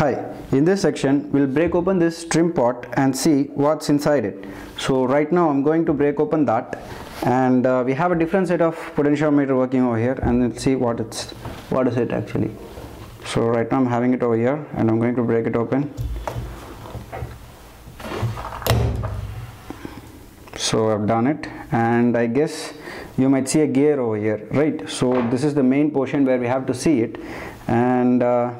Hi, in this section we'll break open this trim pot and see what's inside it. So right now I'm going to break open that and uh, we have a different set of potentiometer working over here and let's see what it's what is it actually. So right now I'm having it over here and I'm going to break it open. So I've done it and I guess you might see a gear over here right so this is the main portion where we have to see it and uh,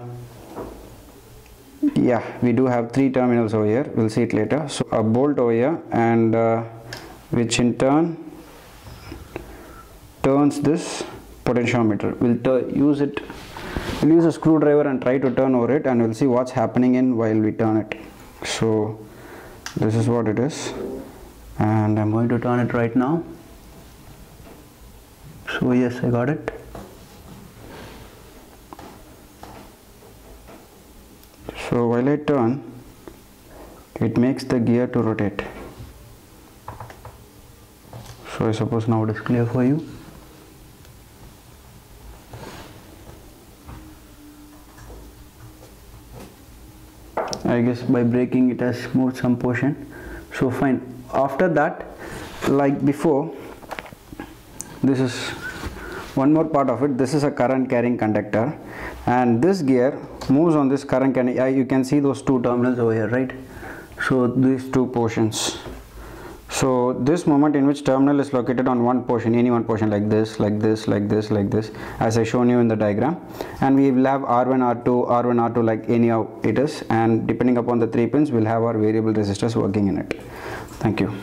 yeah we do have three terminals over here. We'll see it later. So a bolt over here and uh, which in turn turns this potentiometer. We'll use it we'll use a screwdriver and try to turn over it and we'll see what's happening in while we turn it. So this is what it is. And I'm going to turn it right now. So yes I got it so while I turn it makes the gear to rotate. So I suppose now it is clear for you. I guess by breaking it has moved some portion. So fine. After that like before this is one more part of it. This is a current carrying conductor. And this gear moves on this current carrying uh, you can see those two terminals over here right? So these two portions. So this moment in which terminal is located on one portion any one portion like this like this like this like this as I shown you in the diagram. And we will have R1 R2 R1 R2 like anyhow it is. And depending upon the three pins we'll have our variable resistors working in it. Thank you